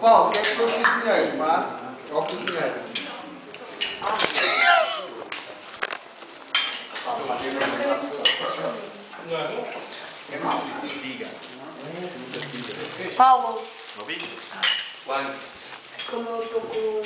Paulo, o que é que foi o cozinheiro, mas... Ó o cozinheiro. Paulo. Ouvi? Quando? Como eu tô com...